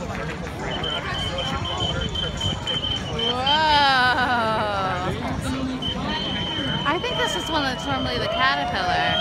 Whoa. I think this is one that's normally the caterpillar.